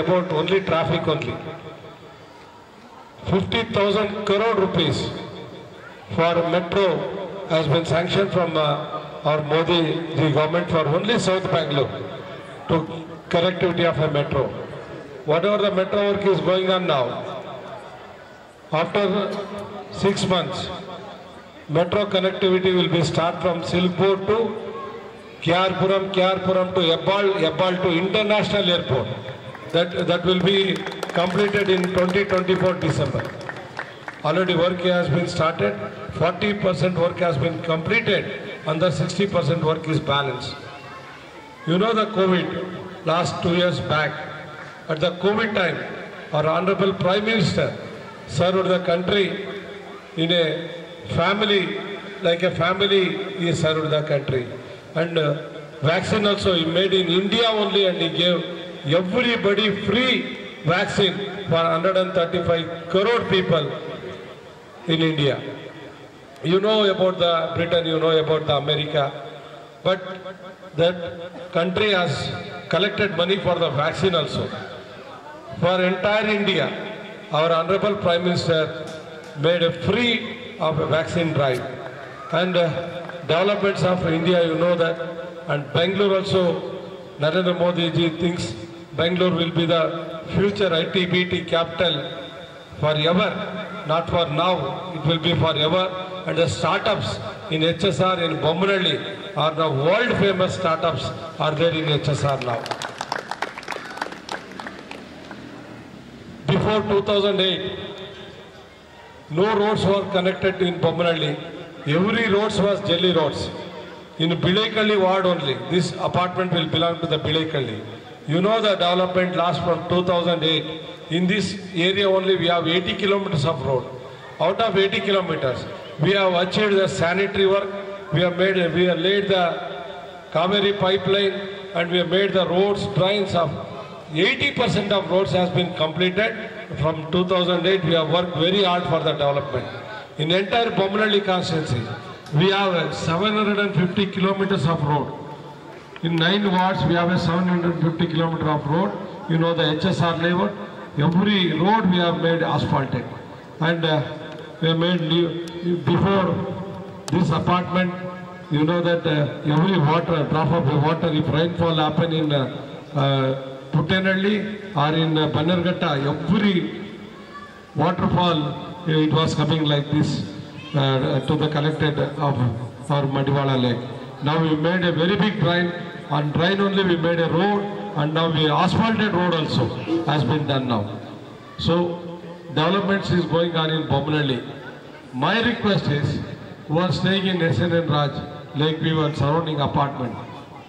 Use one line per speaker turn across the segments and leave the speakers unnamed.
about only traffic only. 50,000 crore rupees for metro has been sanctioned from uh, our Modi the government for only South Bangalore to connectivity of a metro. Whatever the metro work is going on now, after six months, metro connectivity will be start from Silpur to KR Puram, Kyarpuram to Hebbal, Hebbal to International Airport. That, that will be completed in 2024 December. Already work has been started, 40% work has been completed, under 60% work is balanced. You know the COVID, last two years back, at the COVID time, our Honorable Prime Minister served the country in a family, like a family, he served the country. And uh, vaccine also he made in India only and he gave everybody free vaccine for 135 crore people in India. You know about the Britain, you know about the America, but that country has collected money for the vaccine also. For entire India, our Honorable Prime Minister made a free of a vaccine drive. And uh, developments of India, you know that. And Bangalore also, Narendra Modi ji thinks Bangalore will be the future IT-BT capital forever, not for now, it will be forever. And the startups in HSR in Bommanalli are the world famous startups are there in HSR now. Before 2008, no roads were connected in Bommanalli. Every roads was jelly roads. In Bilekalli ward only, this apartment will belong to the Bilekalli. You know the development last from 2008. In this area only we have 80 kilometers of road. Out of 80 kilometers, we have achieved the sanitary work. We have made, we have laid the Kaveri pipeline and we have made the roads, drains of 80% of roads has been completed. From 2008, we have worked very hard for the development. In entire Bommanahalli constituency, we have 750 kilometers of road. In nine wards, we have a 750 kilometer of road. You know the HSR level. Every road we have made asphalted. And uh, we have made before this apartment, you know that uh, every water, drop of the water, if rainfall happen in uh, uh, or in uh, every waterfall, it was coming like this uh, to the collected of our Madiwala lake. Now we made a very big drain. On drain only we made a road and now we asphalted road also has been done now. So developments is going on in Bommanahalli. My request is, who are staying in SNN Raj, Lakeview and surrounding apartment,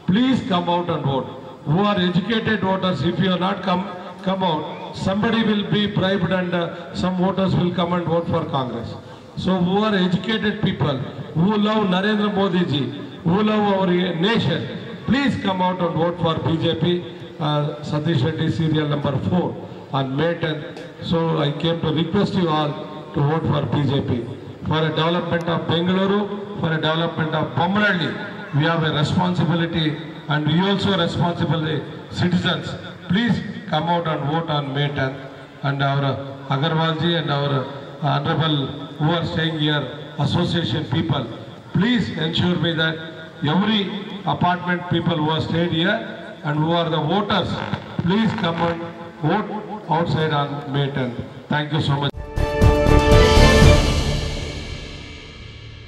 please come out and vote. Who are educated voters, if you are not come, come out, somebody will be bribed and uh, some voters will come and vote for Congress. So who are educated people, who love Narendra Modi ji, who love our nation, please come out and vote for BJP, uh, Satish Reddy serial number 4 on May 10th. So I came to request you all to vote for BJP. For a development of Bengaluru, for a development of Bommanahalli, we have a responsibility and we also responsible citizens. Please come out and vote on May 10th. And our Agarwalji and our honorable who are staying here, association people, please ensure me that every apartment people who are stayed here and who are the voters, please come and vote outside on May 10th. Thank you so much.